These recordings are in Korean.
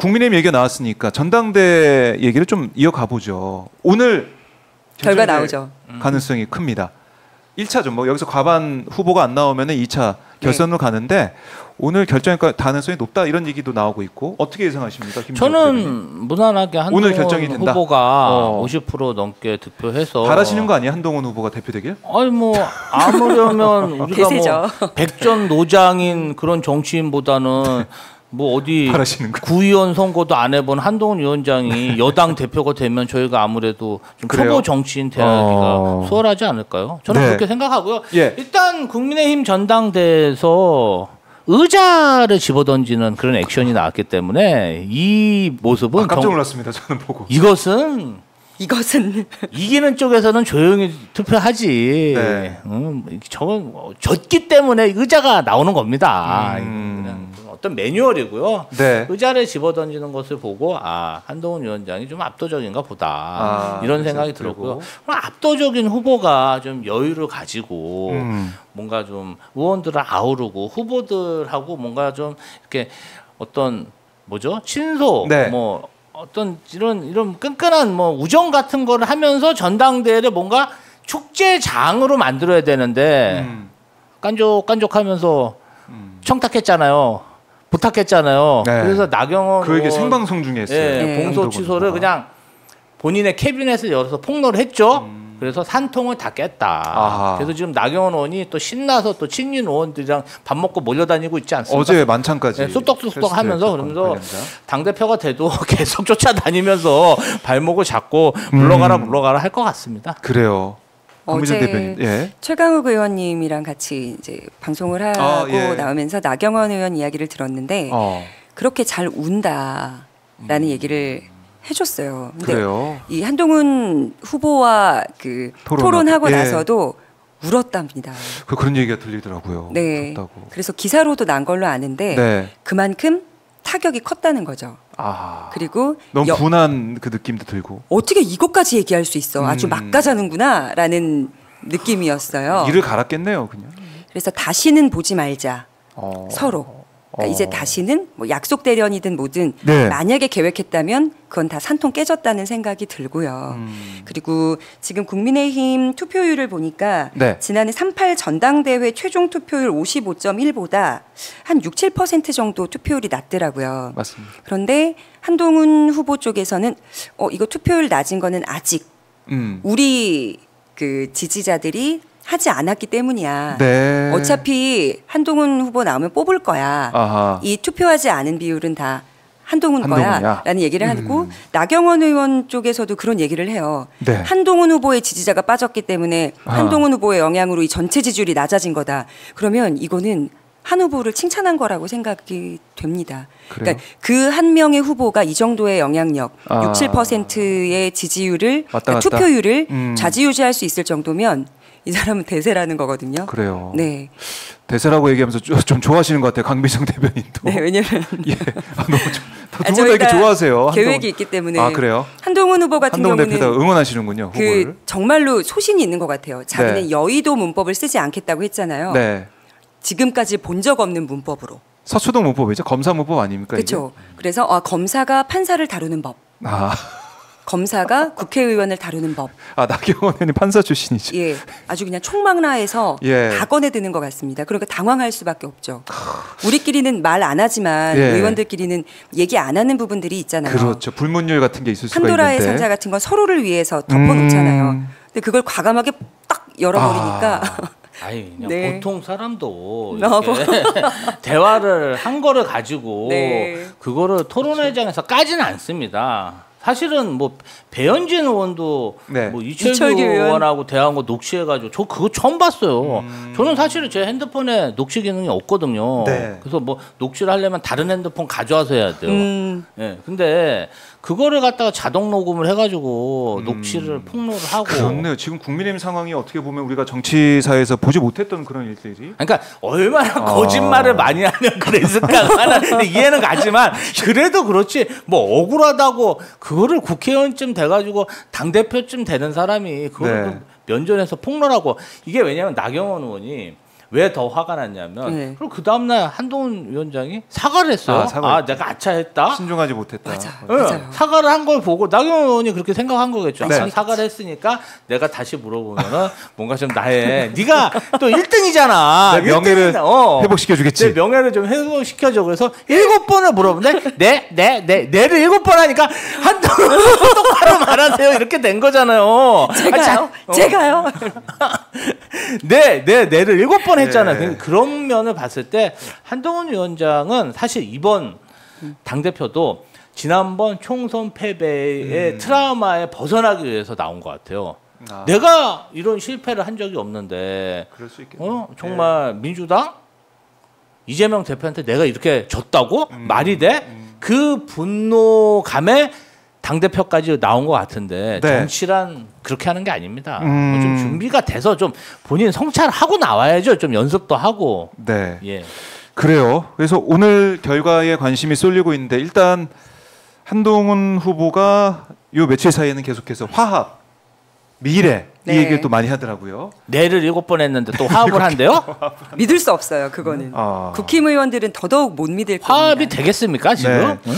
국민의힘 얘기가 나왔으니까 전당대 얘기를 좀 이어가 보죠. 오늘 결과 나오죠. 가능성이 큽니다. 1차죠. 뭐 여기서 과반 후보가 안 나오면은 2차 결선으로 네. 가는데 오늘 결정할 가능성이 높다 이런 얘기도 나오고 있고 어떻게 예상하십니까? 대표님? 저는 무난하게 한동훈 오늘 결정이 된다? 후보가 어. 50% 넘게 득표해서 바라시는 거 아니에요? 한동훈 후보가 대표되길? 아니 뭐 아무려면 우리가 대세죠. 뭐 백전 노장인 그런 정치인보다는 뭐 어디. 구의원 선거도 안 해본 한동훈 위원장이 여당 대표가 되면 저희가 아무래도 좀 그래요? 초보 정치인 대하기가 어. 수월하지 않을까요? 저는 네. 그렇게 생각하고요. 예. 일단 국민의힘 전당대에서 의자를 집어던지는 그런 액션이 나왔기 때문에 이 모습은 아, 깜짝 경- 놀랐습니다. 저는 보고. 이것은 이것은 이기는 쪽에서는 조용히 투표하지. 네. 음, 저건 뭐 졌기 때문에 의자가 나오는 겁니다. 음. 어떤 매뉴얼이고요. 네. 의자를 집어 던지는 것을 보고 아 한동훈 위원장이 좀 압도적인가 보다 아, 이런 생각이. 들었고요. 압도적인 후보가 좀 여유를 가지고 음. 뭔가 좀 의원들을 아우르고 후보들하고 뭔가 좀 이렇게 어떤 뭐죠 친소 네. 뭐 어떤 이런 이런 끈끈한 뭐 우정 같은 거를 하면서 전당대회를 뭔가 축제장으로 만들어야 되는데 음. 깐족깐족하면서 청탁했잖아요. 부탁했잖아요. 네. 그래서 나경원 그 얘기 생방송 중에 했어요. 예, 네. 공소 한동훈 취소를. 그냥 본인의 캐비넷을 열어서 폭로를 했죠. 그래서 산통을 다 깼다. 음. 아하. 그래서 지금 나경원 의원이 또 신나서 또 친윤 의원들이랑 밥 먹고 몰려다니고 있지 않습니까? 어제 만찬까지 네, 쑥덕쑥덕 하면서 그러면서 관련자. 당 대표가 돼도 계속 쫓아다니면서 발목을 잡고 물러가라 음. 물러가라 할 것 같습니다. 그래요. 어제 대표님. 예. 최강욱 의원님이랑 같이 이제 방송을 하고 아, 예. 나오면서 나경원 의원 이야기를 들었는데 어. 그렇게 잘 운다라는 얘기를 해줬어요. 근데 그래요. 이 한동훈 후보와 그 토론하고. 토론 하고 예. 나서도 울었답니다. 그 그런 얘기가 들리더라고요. 네. 그렇다고. 그래서 기사로도 난 걸로 아는데 네. 그만큼 타격이 컸다는 거죠. 아. 그리고 너무 여- 분한 그 느낌도 들고. 어떻게 이것까지 얘기할 수 있어? 아주 음. 막 가자는구나라는 느낌이었어요. 이를 갈았겠네요, 그냥. 그래서 다시는 보지 말자 어. 서로. 그러니까 어. 이제 다시는 뭐 약속 대련이든 뭐든 네. 만약에 계획했다면 그건 다 산통 깨졌다는 생각이 들고요. 음. 그리고 지금 국민의힘 투표율을 보니까 네. 지난해 38 전당대회 최종 투표율 55.1보다 한 6, 7% 정도 투표율이 낮더라고요. 맞습니다. 그런데 한동훈 후보 쪽에서는 어 이거 투표율 낮은 거는 아직 음. 우리 그 지지자들이 하지 않았기 때문이야. 네. 어차피 한동훈 후보 나오면 뽑을 거야. 아하. 이 투표하지 않은 비율은 다 한동훈 한동훈이야. 거야라는 얘기를 하고 음. 나경원 의원 쪽에서도 그런 얘기를 해요. 네. 한동훈 후보의 지지자가 빠졌기 때문에 아. 한동훈 후보의 영향으로 이 전체 지지율이 낮아진 거다. 그러면 이거는 한 후보를 칭찬한 거라고 생각이 됩니다. 그래요? 그러니까 그 한 명의 후보가 이 정도의 영향력, 아. 6, 7%의 지지율을 왔다 그러니까? 투표율을 음. 좌지우지할 수 있을 정도면 이 사람은 대세라는 거거든요. 그래요. 네. 대세라고 얘기하면서 좀, 좀 좋아하시는 것 같아요. 강비정 대변인도. 네, 왜냐면 예. 아, 너무 좀, 아, 두분 다 이렇게 좋아하세요. 계획이 한동훈- 있기 때문에 아, 그래요? 한동훈 후보 같은 한동훈 경우는 대표다 응원하시는군요. 그 후보를. 정말로 소신이 있는 것 같아요. 자기는 네. 여의도 문법을 쓰지 않겠다고 했잖아요. 네. 지금까지 본 적 없는 문법으로. 서초동 문법이죠. 검사 문법 아닙니까? 그렇죠. 그래서 아, 검사가 판사를 다루는 법, 아, 검사가 국회의원을 다루는 법. 아 나경원 의원이 판사 출신이죠. 예, 아주 그냥 총망라해서 예. 다 꺼내드는 것 같습니다. 그러니까 당황할 수밖에 없죠. 우리끼리는 말 안 하지만 예. 의원들끼리는 얘기 안 하는 부분들이 있잖아요. 그렇죠. 불문율 같은 게 있을 수가 판도라의 있는데. 상자 같은 건 서로를 위해서 덮어놓잖아요. 음. 근데 그걸 과감하게 딱 열어버리니까 아. 아니 그냥 네. 보통 사람도 어, 이렇게 대화를 한 거를 가지고 네. 그거를 토론회장에서 까지는 않습니다. 사실은 뭐 배현진 의원도 네. 뭐 이철규, 이철규 의원. 의원하고 대화한 거 녹취해가지고 저 그거 처음 봤어요. 음. 저는 사실은 제 핸드폰에 녹취 기능이 없거든요. 네. 그래서 뭐 녹취를 하려면 다른 핸드폰 가져와서 해야 돼요. 음, 예. 근데 그거를 갖다가 자동 녹음을 해가지고 녹취를 폭로를 하고. 음. 그렇네요. 지금 국민의힘 상황이 어떻게 보면 우리가 정치사에서 보지 못했던 그런 일들이 그러니까 얼마나 아. 거짓말을 많이 하면 그랬을까 하는 이해는 가지만 그래도 그렇지 뭐 억울하다고 그거를 국회의원쯤 돼가지고 당 대표쯤 되는 사람이 그걸 네. 또 면전에서 폭로하고 이게 왜냐하면 나경원 의원이 왜 더 화가 났냐면 네. 그리고 그 다음 날 한동훈 위원장이 사과를 했어요. 아, 아, 사과했다. 내가 아차했다. 신중하지 못했다. 맞아. 예, 맞아요. 사과를 한 걸 보고 나경원 의원이 그렇게 생각한 거겠죠. 네. 아, 사과를 했으니까 내가 다시 물어보면은 뭔가 좀 나의 네가 또 1등이잖아. 내 명예를 회복시켜 주겠지. 내 명예를 좀 회복시켜 줘. 그래서 일곱 번을 물어보는데 네, 네, 네, 네를 일곱 번 하니까 한동훈 똑바로 말하세요. 이렇게 된 거잖아요. 아, 제가요? 자- 어. 제가요? 네, 네, 네를 일곱 번 했잖아요. 네. 그- 그런 면을 봤을 때 한동훈 위원장은 사실 이번 당 대표도 지난번 총선 패배의 트라우마에 벗어나기 위해서 나온 것 같아요. 아, 내가 이런 실패를 한 적이 없는데. 어 정말 민주당 이재명 대표한테 내가 이렇게 졌다고 음. 말이 돼? 그 분노감에 당 대표까지 나온 것 같은데 네. 정치란 그렇게 하는 게 아닙니다. 음. 뭐 좀 준비가 돼서 좀 본인 성찰하고 나와야죠. 좀 연습도 하고. 네. 예. 그래요. 그래서 오늘 결과에 관심이 쏠리고 있는데 일단 한동훈 후보가 요 며칠 사이에는 계속해서 화합, 미래 네. 이 얘기를 또 많이 하더라고요. 내를 일곱 번 했는데 또 화합을 한대요? 믿을 수 없어요. 그거는. 아. 국힘의원들은 더더욱 못 믿을 화합이 겁니다. 되겠습니까 지금? 네.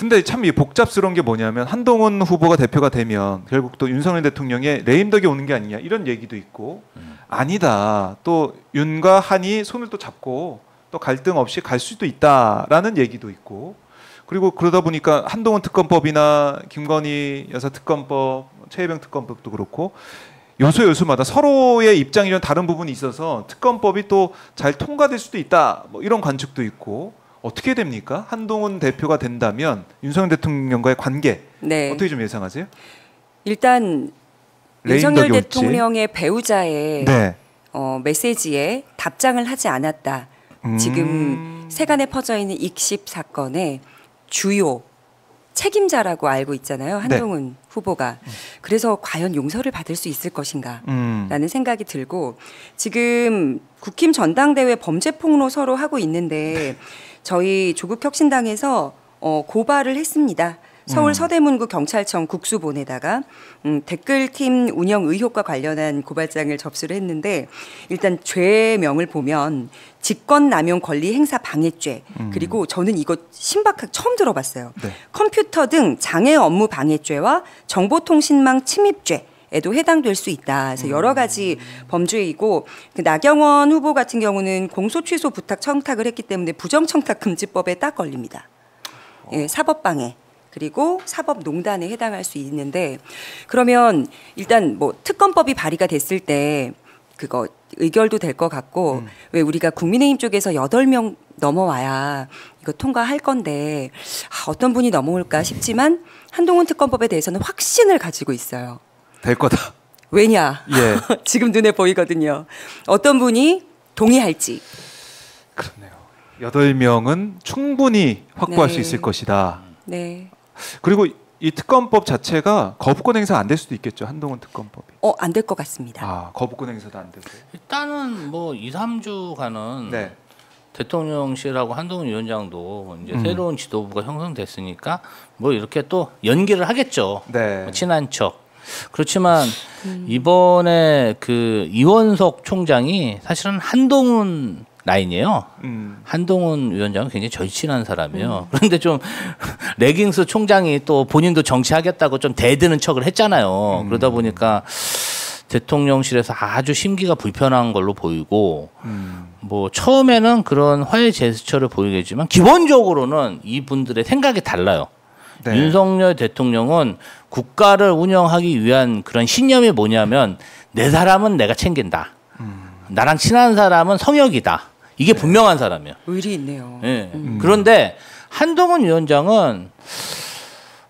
근데 참 이 복잡스러운 게 뭐냐면 한동훈 후보가 대표가 되면 결국 또 윤석열 대통령의 레임덕이 오는 게 아니냐 이런 얘기도 있고 아니다. 또 윤과 한이 손을 또 잡고 또 갈등 없이 갈 수도 있다라는 얘기도 있고 그리고 그러다 보니까 한동훈 특검법이나 김건희 여사 특검법 최혜병 특검법도 그렇고 요소 요소마다 서로의 입장이 좀 다른 부분이 있어서 특검법이 또 잘 통과될 수도 있다. 뭐 이런 관측도 있고 어떻게 됩니까? 한동훈 대표가 된다면 윤석열 대통령과의 관계 네. 어떻게 좀 예상하세요? 일단 윤석열. 대통령의 배우자의 네. 어, 메시지에 답장을 하지 않았다. 음. 지금 세간에 퍼져 있는 익십 사건의 주요 책임자라고 알고 있잖아요. 네. 한동훈 후보가. 그래서 과연 용서를 받을 수 있을 것인가? 음. 라는 생각이 들고 지금 국힘 전당대회 범죄 폭로 서로 하고 있는데 저희 조국혁신당에서 어, 고발을 했습니다. 서울 음. 서대문구 경찰청 국수본에다가 음, 댓글팀 운영 의혹과 관련한 고발장을 접수를 했는데 일단 죄명을 보면 직권남용 권리 행사 방해죄 그리고 저는 이거 신박하게 처음 들어봤어요. 네. 컴퓨터 등 장애 업무 방해죄와 정보통신망 침입죄. 에도 해당될 수 있다. 그래서 여러 가지 범죄이고 그 나경원 후보 같은 경우는 공소 취소 부탁 청탁을 했기 때문에 부정 청탁 금지법에 딱 걸립니다. 예, 사법방해 그리고 사법농단에 해당할 수 있는데 그러면 일단 뭐 특검법이 발의가 됐을 때 그거 의결도 될 것 같고 왜 우리가 국민의힘 쪽에서 여덟 명 넘어와야 이거 통과할 건데 아, 어떤 분이 넘어올까 싶지만 한동훈 특검법에 대해서는 확신을 가지고 있어요. 될 거다. 왜냐? 예. 지금 눈에 보이거든요. 어떤 분이 동의할지. 그렇네요. 여덟 명은 충분히 확보할 네. 수 있을 것이다. 네. 그리고 이 특검법 자체가 거부권 행사 안 될 수도 있겠죠. 한동훈 특검법이. 어, 안 될 것 같습니다. 아, 거부권 행사도 안 되고. 일단은 뭐 2, 3주간은 네. 대통령실하고 한동훈 위원장도 이제 음. 새로운 지도부가 형성됐으니까 뭐 이렇게 또 연기를 하겠죠. 네. 뭐 친한 척. 그렇지만 이번에 그 이원석 총장이 사실은 한동훈 라인이에요. 음. 한동훈 위원장은 굉장히 절친한 사람이에요. 그런데 좀 레깅스 총장이 또 본인도 정치하겠다고 좀 대드는 척을 했잖아요. 그러다 보니까 대통령실에서 아주 심기가 불편한 걸로 보이고 음. 뭐 처음에는 그런 화해 제스처를 보이겠지만 기본적으로는 이분들의 생각이 달라요. 네. 윤석열 대통령은 국가를 운영하기 위한 그런 신념이 뭐냐면 내 사람은 내가 챙긴다. 음. 나랑 친한 사람은 성역이다. 이게 분명한 사람이에요. 의리 있네요. 예. 음. 그런데 한동훈 위원장은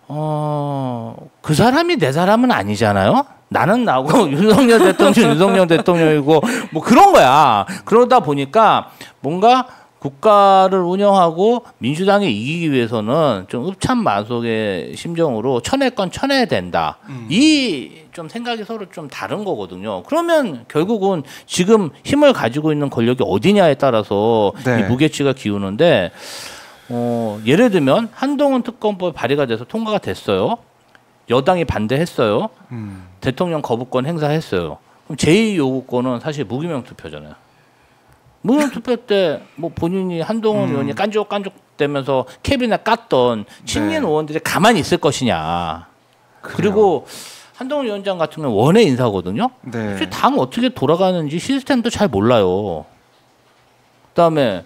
어, 그 사람이 내 사람은 아니잖아요. 나는 나고 윤석열 대통령 윤석열 대통령이고 뭐 그런 거야. 그러다 보니까 뭔가 국가를 운영하고 민주당이 이기기 위해서는 좀 읍참마속의 심정으로 쳐낼 건 쳐내야 된다. 음. 이좀 생각이 서로 좀 다른 거거든요. 그러면 결국은 지금 힘을 가지고 있는 권력이 어디냐에 따라서 네. 이 무게치가 기우는데 어, 예를 들면 한동훈 특검법 발의가 돼서 통과가 됐어요. 여당이 반대했어요. 음. 대통령 거부권 행사했어요. 그럼 제2 요구권은 사실 무기명 투표잖아요. 무효 투표 때 뭐 본인이 한동훈 음. 의원이 깐족깐족대면서 캐비넷 깠던 친윤 네. 의원들이 가만히 있을 것이냐. 그리고 한동훈 위원장 같은 경우는 원외 인사거든요. 네. 사실 당 어떻게 돌아가는지 시스템도 잘 몰라요. 그다음에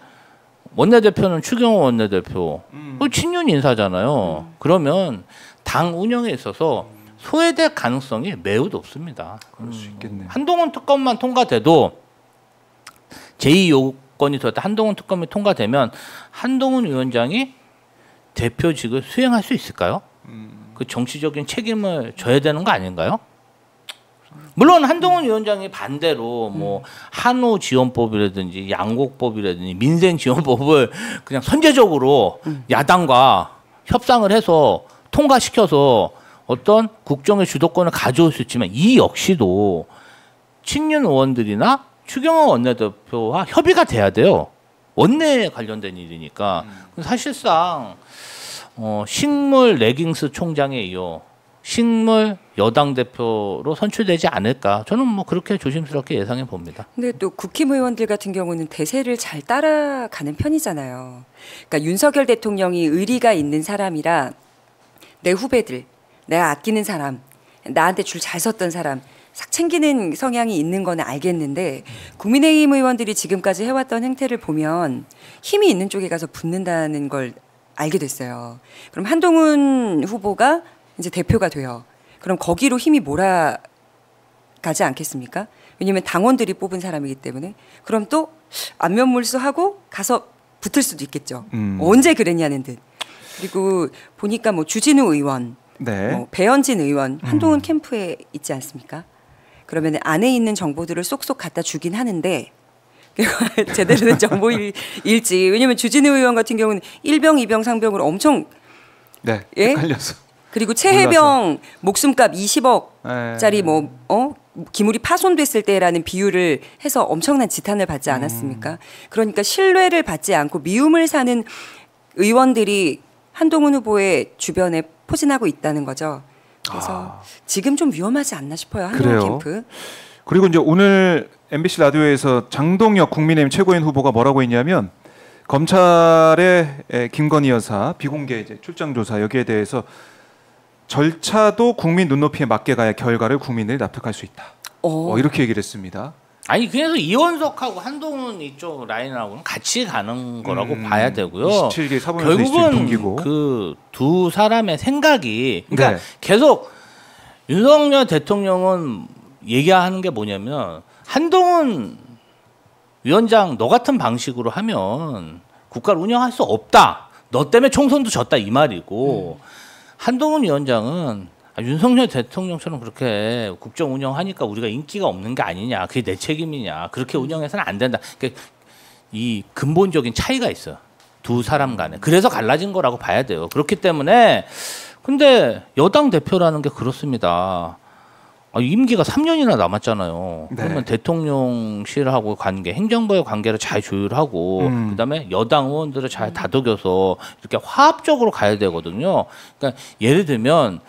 원내대표는 추경호 원내대표, 음. 그 친윤 인사잖아요. 그러면 당 운영에 있어서 소외될 가능성이 매우 높습니다. 그럴 수 있겠네요. 한동훈 특검만 통과돼도 제2 요건이 될때 한동훈 특검이 통과되면 한동훈 위원장이 대표직을 수행할 수 있을까요? 그 정치적인 책임을 져야 되는 거 아닌가요? 물론 한동훈 위원장이 반대로 뭐 한우 지원법이라든지 양곡법이라든지 민생 지원법을 그냥 선제적으로 야당과 협상을 해서 통과시켜서 어떤 국정의 주도권을 가져올 수 있지만 이 역시도 친윤 의원들이나 추경호 원내대표와 협의가 돼야 돼요. 원내에 관련된 일이니까 사실상 어, 식물 레깅스 총장에 이어 식물 여당 대표로 선출되지 않을까 저는 뭐 그렇게 조심스럽게 예상해 봅니다. 근데 또 국힘 의원들 같은 경우는 대세를 잘 따라가는 편이잖아요. 그러니까 윤석열 대통령이 의리가 있는 사람이라 내 후배들, 내가 아끼는 사람, 나한테 줄 잘 섰던 사람 싹 챙기는 성향이 있는 거는 알겠는데 국민의힘 의원들이 지금까지 해왔던 행태를 보면 힘이 있는 쪽에 가서 붙는다는 걸 알게 됐어요. 그럼 한동훈 후보가 이제 대표가 돼요. 그럼 거기로 힘이 몰아가지 않겠습니까? 왜냐면 당원들이 뽑은 사람이기 때문에 그럼 또 안면 물수하고 가서 붙을 수도 있겠죠. 음. 언제 그랬냐는 듯. 그리고 보니까 뭐 주진우 의원, 네. 뭐 배현진 의원 한동훈 캠프에 있지 않습니까? 그러면 안에 있는 정보들을 쏙쏙 갖다 주긴 하는데 제대로 된 정보일지 왜냐면 주진우 의원 같은 경우는 일병, 이병, 상병으로 엄청 네. 예? 헷갈려서. 그리고 최혜병 목숨값 20억짜리 네. 뭐 어? 기물이 파손됐을 때라는 비유를 해서 엄청난 지탄을 받지 않았습니까? 그러니까 신뢰를 받지 않고 미움을 사는 의원들이 한동훈 후보의 주변에 포진하고 있다는 거죠. 그래서 지금 좀 위험하지 않나 싶어요. 한동훈 아. 그래요? 캠프. 그리고 이제 오늘 MBC 라디오에서 장동혁 국민의힘 최고위원 후보가 뭐라고 했냐면 검찰의 에, 김건희 여사 비공개 이제 출장 조사 여기에 대해서 절차도 국민 눈높이에 맞게 가야 결과를 국민들이 납득할 수 있다. 어. 어, 이렇게 얘기를 했습니다. 아니 그래서 이원석하고 한동훈 이쪽 라인하고는 같이 가는 거라고 음, 봐야 되고요. 27개 사법연수 이슈 동기고. 결국은 그 두 사람의 생각이 그러니까 네. 계속 윤석열 대통령은 얘기하는 게 뭐냐면 한동훈 위원장 너 같은 방식으로 하면 국가를 운영할 수 없다. 너 때문에 총선도 졌다 이 말이고 한동훈 위원장은 아, 윤석열 대통령처럼 그렇게 국정 운영하니까 우리가 인기가 없는 게 아니냐. 그게 내 책임이냐. 그렇게 운영해서는 안 된다. 그러니까 이 근본적인 차이가 있어요. 두 사람 간에. 그래서 갈라진 거라고 봐야 돼요. 그렇기 때문에 근데 여당 대표라는 게 그렇습니다. 아, 임기가 3년이나 남았잖아요. 네. 그러면 대통령실하고 관계, 행정부의 관계를 잘 조율하고 음. 그다음에 여당 의원들을 잘 다독여서 이렇게 화합적으로 가야 되거든요. 그러니까 예를 들면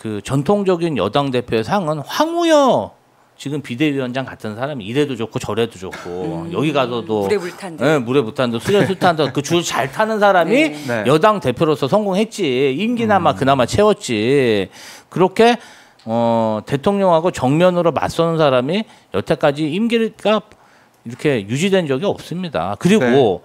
그 전통적인 여당 대표의 상은 황우여 지금 비대위원장 같은 사람이 이래도 좋고 저래도 좋고 여기 가서도 물에 불탄데. 예, 물에 불탄도 수레 수탄도 그줄 잘 타는 사람이 네. 네. 여당 대표로서 성공했지 임기나마 그나마 채웠지 그렇게 어, 대통령하고 정면으로 맞서는 사람이 여태까지 임기가 이렇게 유지된 적이 없습니다. 그리고 네.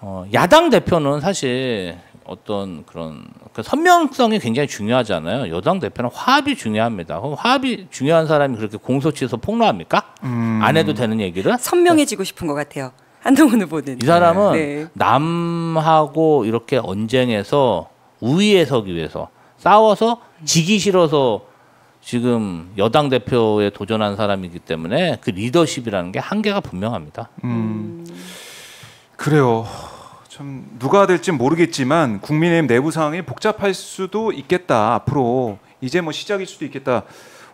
어, 야당 대표는 사실 어떤 그런 그 선명성이 굉장히 중요하잖아요. 여당 대표는 화합이 중요합니다. 그럼 화합이 중요한 사람이 그렇게 공소치에서 폭로합니까? 음. 안 해도 되는 얘기를? 선명해지고 싶은 것 같아요. 한동훈 후보는. 이 사람은 네. 남하고 이렇게 언쟁에서 우위에 서기 위해서 싸워서 지기 싫어서 지금 여당 대표에 도전한 사람이기 때문에 그 리더십이라는 게 한계가 분명합니다. 음. 그래요. 참 누가 될지 모르겠지만 국민의힘 내부 상황이 복잡할 수도 있겠다. 앞으로 이제 뭐 시작일 수도 있겠다.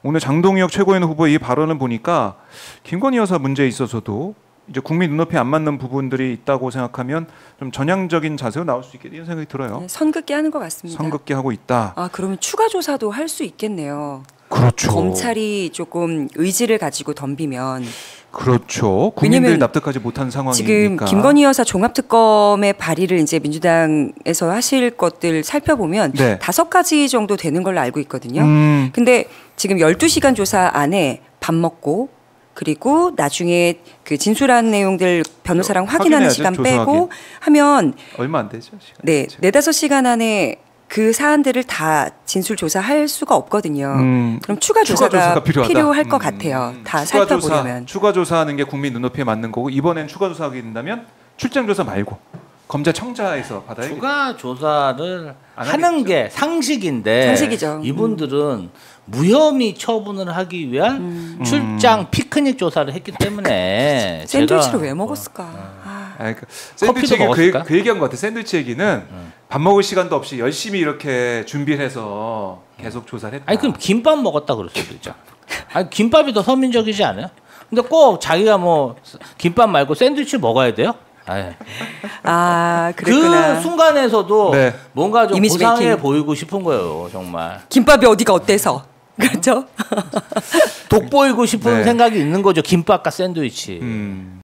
오늘 장동혁 최고위원 후보의 이 발언을 보니까 김건희 여사 문제에 있어서도 이제 국민 눈높이 안 맞는 부분들이 있다고 생각하면 좀 전향적인 자세로 나올 수 있겠다 이런 생각이 들어요. 네, 선긋게 하는 것 같습니다. 선긋게 하고 있다. 아 그러면 추가 조사도 할 수 있겠네요. 그렇죠. 검찰이 조금 의지를 가지고 덤비면 그렇죠. 왜냐면 납득하지 못한 상황이니까. 지금 김건희 여사 종합특검의 발의를 이제 민주당에서 하실 것들 살펴보면 네. 다섯 가지 정도 되는 걸로 알고 있거든요. 음, 근데 지금 12시간 조사 안에 밥 먹고 그리고 나중에 그 진술한 내용들 변호사랑 확인하는 확인해야죠, 시간 빼고 확인. 하면 얼마 안 되죠. 시간. 네. 네다섯 시간 안에 그 사안들을 다 진술 조사할 수가 없거든요. 음, 그럼 추가 추가 조사가, 조사가. 필요할 것 음, 같아요. 음. 다 추가 살펴보려면. 조사, 추가 조사하는 게 국민 눈높이에 맞는 거고 이번엔 추가 조사하게 된다면 출장 조사 말고 검찰청자에서 받아야겠죠. 추가 조사를 안 하는. 게 상식인데 상식이죠. 이분들은 무혐의 처분을 하기 위한 음. 출장 피크닉 조사를 했기 때문에 샌드위치를 제가 왜 먹었을까? 어. 아. 아니, 그 커피도 샌드위치 얘기 그? 얘기- 그 얘기한 것 같아. 샌드위치 얘기는 밥 먹을 시간도 없이 열심히 이렇게 준비를 해서 계속 조사를 했다. 아니 그럼 김밥 먹었다 그럴 수도 있잖아. 아니 김밥이 더 서민적이지 않아요? 근데 꼭 자기가 뭐 김밥 말고 샌드위치 먹어야 돼요? 아이. 아, 그랬구나. 그 순간에서도 네. 뭔가 좀 이미지 고상해 making. 보이고 싶은 거예요, 정말. 김밥이 어디가 어때서? 그렇죠? 돋보이고 싶은 네. 생각이 있는 거죠, 김밥과 샌드위치. 음.